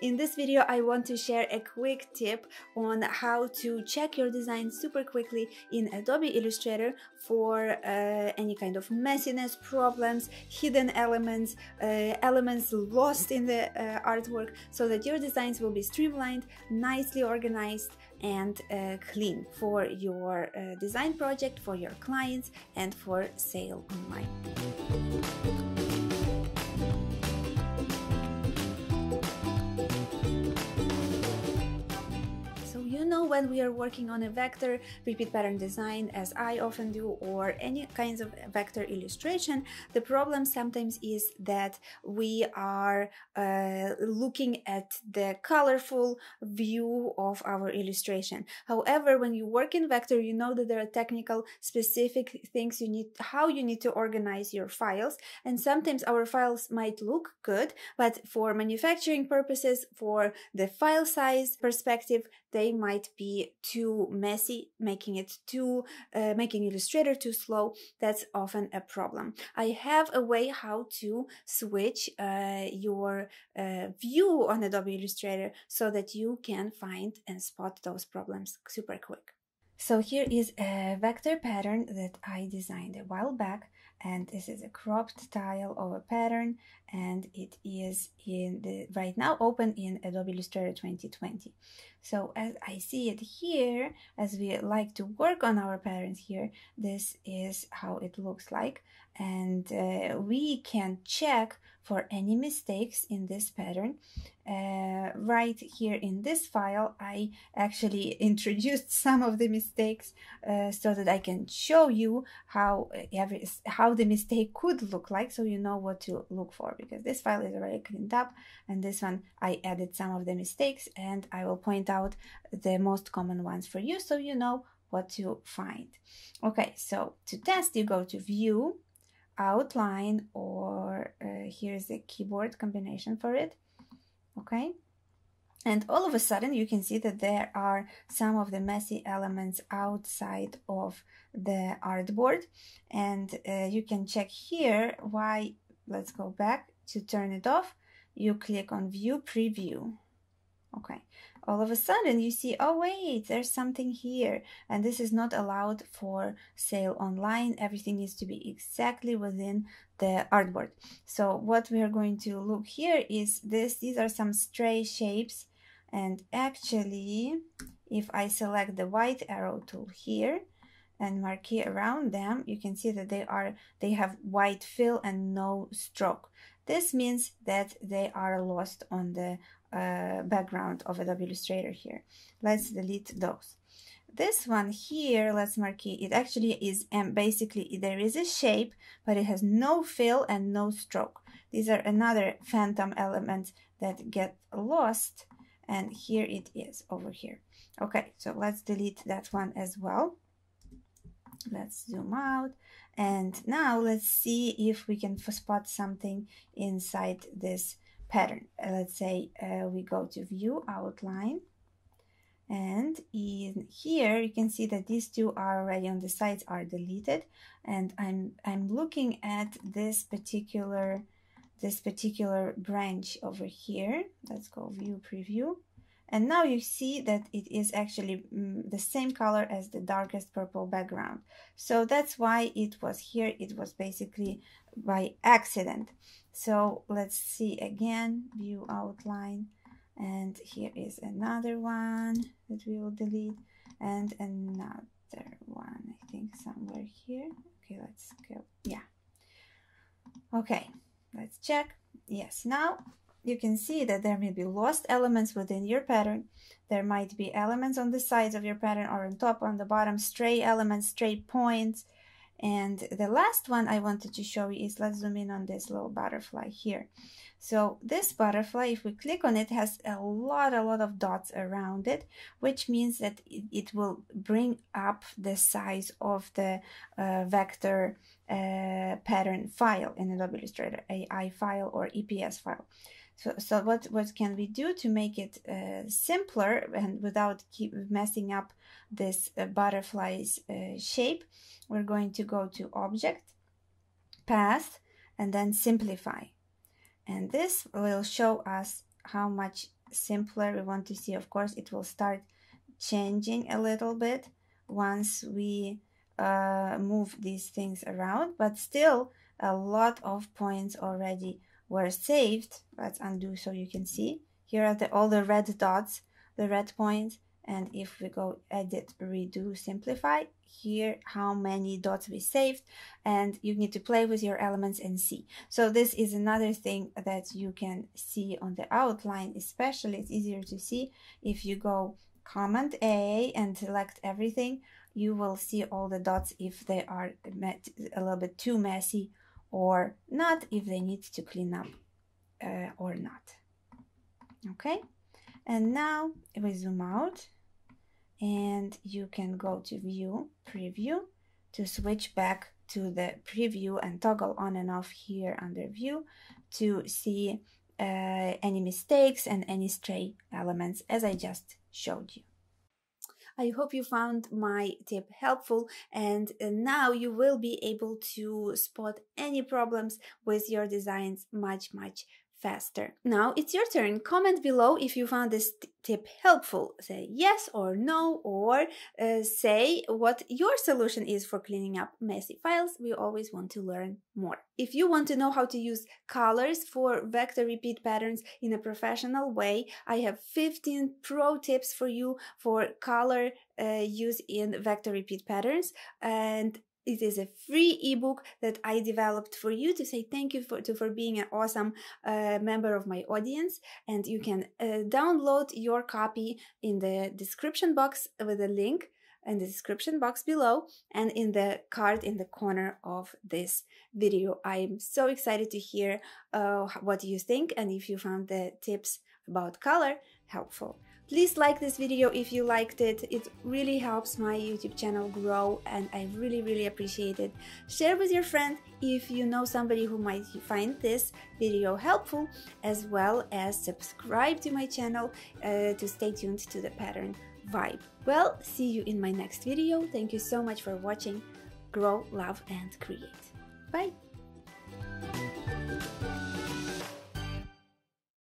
In this video, I want to share a quick tip on how to check your design super quickly in Adobe Illustrator for uh, any kind of messiness, problems, hidden elements, uh, elements lost in the uh, artwork, so that your designs will be streamlined, nicely organized, and uh, clean for your uh, design project, for your clients, and for sale online. When we are working on a vector repeat pattern design as I often do or any kinds of vector illustration the problem sometimes is that we are uh, looking at the colorful view of our illustration. However when you work in vector you know that there are technical specific things you need how you need to organize your files and sometimes our files might look good but for manufacturing purposes for the file size perspective they might be too messy, making it too, uh, making Illustrator too slow. That's often a problem. I have a way how to switch uh, your uh, view on Adobe Illustrator so that you can find and spot those problems super quick. So here is a vector pattern that I designed a while back and this is a cropped tile of a pattern and it is in the right now open in Adobe Illustrator 2020 so as I see it here as we like to work on our patterns here this is how it looks like and uh, we can check for any mistakes in this pattern. Uh, right here in this file, I actually introduced some of the mistakes uh, so that I can show you how every how the mistake could look like, so you know what to look for. Because this file is already cleaned up, and this one I added some of the mistakes, and I will point out the most common ones for you, so you know what to find. Okay, so to test, you go to View outline or uh, here's the keyboard combination for it okay and all of a sudden you can see that there are some of the messy elements outside of the artboard and uh, you can check here why let's go back to turn it off you click on view preview okay all of a sudden you see, oh wait, there's something here. And this is not allowed for sale online. Everything needs to be exactly within the artboard. So what we are going to look here is this, these are some stray shapes. And actually, if I select the white arrow tool here, and marquee around them, you can see that they are they have white fill and no stroke. This means that they are lost on the uh, background of Adobe Illustrator here. Let's delete those. This one here, let's marquee, it actually is um, basically there is a shape, but it has no fill and no stroke. These are another phantom elements that get lost and here it is over here. Okay, so let's delete that one as well. Let's zoom out and now let's see if we can spot something inside this pattern. Uh, let's say uh, we go to view outline and in here you can see that these two are already on the sides are deleted and I'm I'm looking at this particular this particular branch over here. Let's go view preview. And now you see that it is actually mm, the same color as the darkest purple background. So that's why it was here. It was basically by accident. So let's see again view outline. And here is another one that we will delete. And another one I think somewhere here. Okay let's go. Yeah. Okay let's check yes now you can see that there may be lost elements within your pattern. There might be elements on the sides of your pattern or on top, on the bottom, stray elements, stray points. And the last one I wanted to show you is, let's zoom in on this little butterfly here. So this butterfly, if we click on it, has a lot, a lot of dots around it, which means that it, it will bring up the size of the uh, vector uh, pattern file in Adobe Illustrator, AI file or EPS file. So, so what, what can we do to make it uh, simpler and without keep messing up this uh, butterfly's uh, shape? We're going to go to Object, Path, and then Simplify. And this will show us how much simpler we want to see of course it will start changing a little bit once we uh, move these things around but still a lot of points already were saved let's undo so you can see. Here are the, all the red dots the red points and if we go edit redo simplify here how many dots we saved and you need to play with your elements and see. So this is another thing that you can see on the outline especially it's easier to see. If you go command a and select everything you will see all the dots if they are a little bit too messy or not if they need to clean up uh, or not okay and now we zoom out and you can go to view preview to switch back to the preview and toggle on and off here under view to see uh, any mistakes and any stray elements as I just showed you. I hope you found my tip helpful and uh, now you will be able to spot any problems with your designs. Much, much faster. Now it's your turn. Comment below if you found this tip helpful. Say yes or no, or uh, say what your solution is for cleaning up messy files. We always want to learn more. If you want to know how to use colors for vector repeat patterns in a professional way, I have 15 pro tips for you for color uh, use in vector repeat patterns. And it is a free ebook that I developed for you to say thank you for, to, for being an awesome uh, member of my audience. And you can uh, download your copy in the description box with a link in the description box below and in the card in the corner of this video. I'm so excited to hear uh, what you think and if you found the tips about color helpful. Please like this video if you liked it. It really helps my YouTube channel grow and I really, really appreciate it. Share with your friend if you know somebody who might find this video helpful, as well as subscribe to my channel uh, to stay tuned to the pattern vibe. Well, see you in my next video. Thank you so much for watching. Grow, love, and create. Bye!